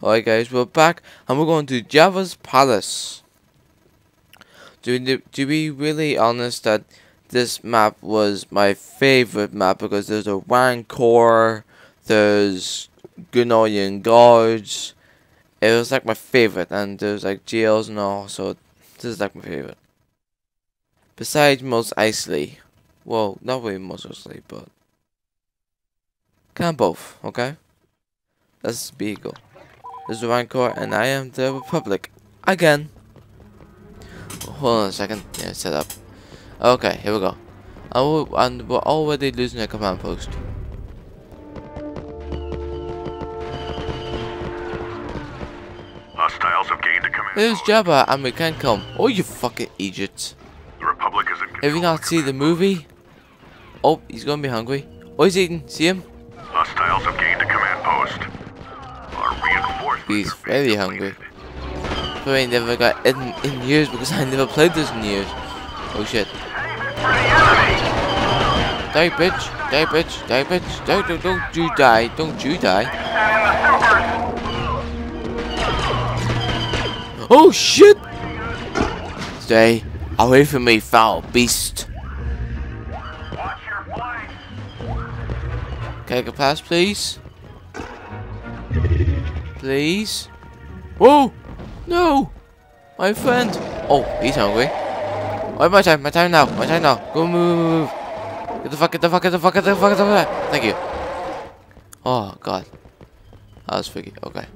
Alright guys, we're back and we're going to Jabba's Palace. To, to be really honest that this map was my favorite map because there's a Rancor, there's Gamorrean guards. It was like my favorite and there's like jails and all so this is like my favorite. Besides Mos Eisley. Well, not really Mos Eisley but kind of both, okay? Let's be That's Beagle is the Rancor, and I am the Republic. Again. Hold on a second. Yeah, set up. Okay, here we go. Will, and we're already losing a command post. Hostiles have gained a command There's Jabba, and we can't come. Oh, you fucking idiots. The Republic is in Have you not seen the movie? Oh, he's gonna be hungry. Oh, he's eating. See him? He's very hungry. I never got in in years because I never played this in years. Oh shit. Die bitch, die bitch, die bitch, don't, don't, don't you die, don't you die. Oh shit! Stay away from me, foul beast. Can I get past, please? Please? Whoa! No! My friend! Oh, he's hungry. Oh, my time, my time now, my time now. Go move, move, move. Get the fuck, get the fuck, get the fuck, get the fuck, get the fuck. Thank you. Oh, God. That was freaky. Okay.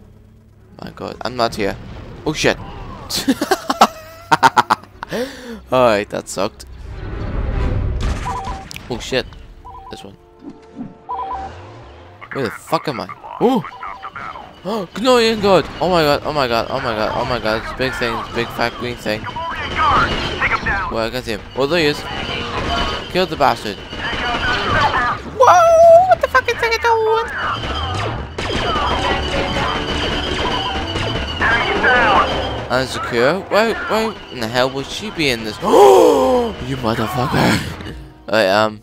My God, I'm not here. Oh, shit. Alright, that sucked. Oh, shit. This one. Where the fuck am I? Oh! Oh, Gamorrean God! Oh my god, oh my god, oh my god, oh my god, it's big thing, it's big fat green thing. Well, I can see him. Oh, there he is. Kill the bastard. Whoa! What the fuck is that doing? Aayla Secura? Why, why in the hell would she be in this? Oh, you motherfucker! Alright, um,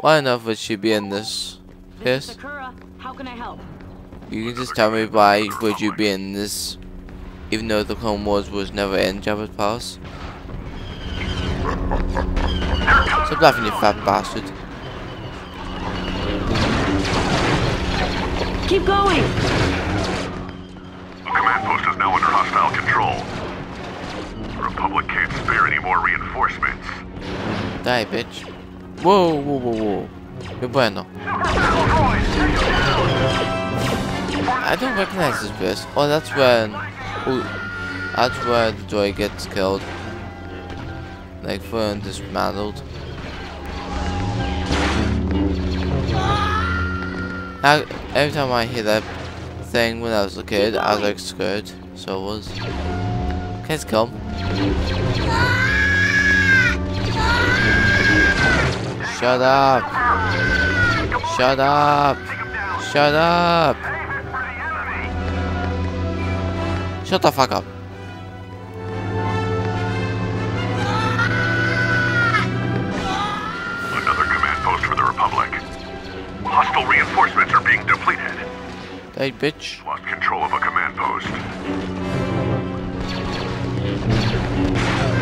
why enough would she be in this? Yes? How can I help? You can just tell me why would you be in this, even though the Clone Wars was never in Jabba's palace? Stop laughing, you fat bastard. Keep going! The command post is now under hostile control. The Republic can't spare any more reinforcements. Die, bitch. Whoa, whoa, whoa, whoa. Qué bueno. I don't recognize this place. Oh, that's when... Oh, that's where the droid gets killed. Like, for dismantled. I, every time I hear that thing when I was a kid, I was like scared. So it was. Kids come. Shut up! Shut up! Shut up! Shut the fuck up. Another command post for the Republic. Hostile reinforcements are being depleted. Hey, bitch. Lost control of a command post.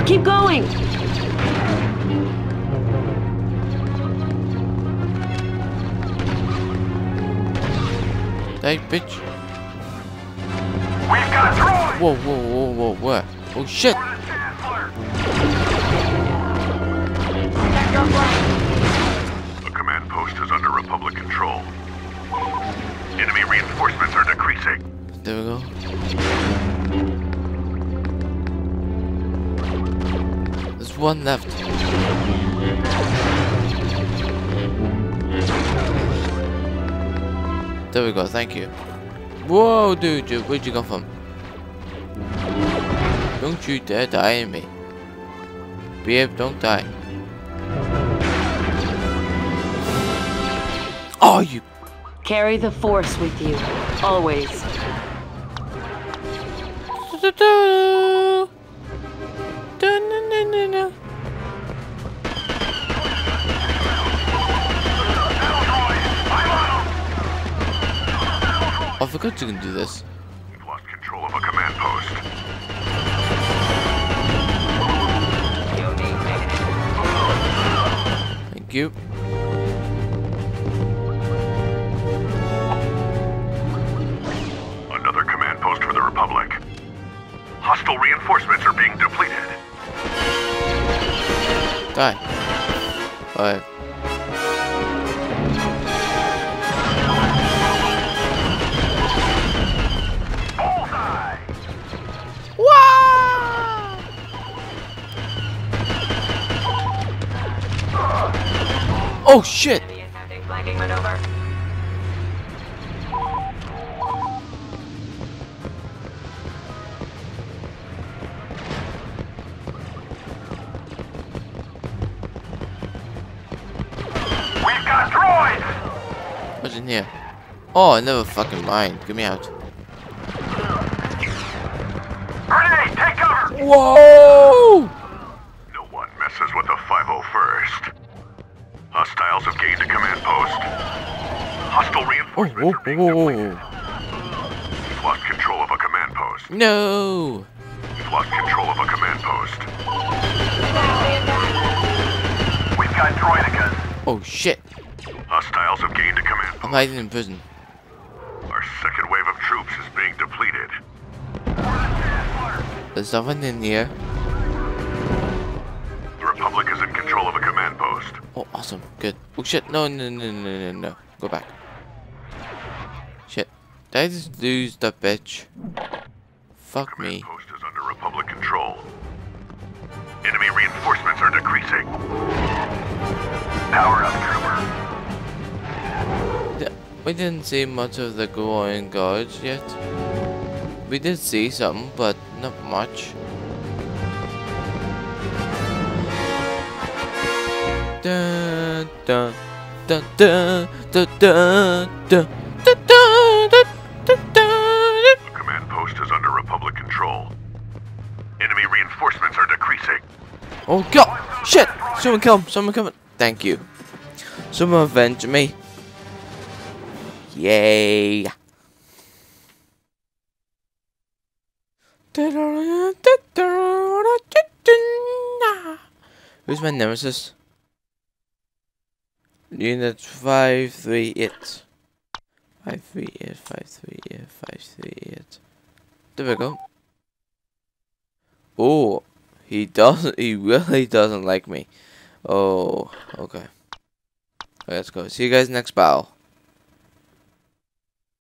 Keep going! Hey, bitch. We've got droids! Whoa, whoa, whoa, whoa, where? Oh, shit. The command post is under Republic control. Enemy reinforcements are decreasing. There we go. There's one left. There we go, thank you. Whoa, dude, dude, where'd you come from? Don't you dare die on me. Behave, don't die. Oh, you Carry the force with you. Always. I forgot you can do this. control of a command post. Thank you. Another command post for the Republic. Hostile reinforcements are being depleted. Die. Alright. Oh shit! We've got droids! What's in here? Oh, never fucking mind. Get me out. Grenade, take cover! Whoa! No one messes with the 501st. Hostiles have gained a command post. Hostile Oh, reinforcements whoa, are being whoa, depleted. whoa. We've lost control of a command post. No! We've lost control of a command post. We've got droidekas. Oh shit! Hostiles have gained a command post. I'm hiding in prison. Our second wave of troops is being depleted. There's someone in here. Oh, awesome. Good. Oh shit! No, no, no, no, no, no. Go back. Shit. Did I just lose the bitch? Fuck me. post is under Republic control. Enemy reinforcements are decreasing. Power up, trooper. We didn't see much of the glowing guards yet. We did see some, but not much. The command post is under Republic control. Enemy reinforcements are decreasing. Oh god! Shit! Someone come! Someone come! Thank you. Someone avenge me. Yay! Who's my nemesis? Unit 538. 538, 538, 538. There we go. Oh, he doesn't. He really doesn't like me. Oh, okay. Let's go. See you guys next battle.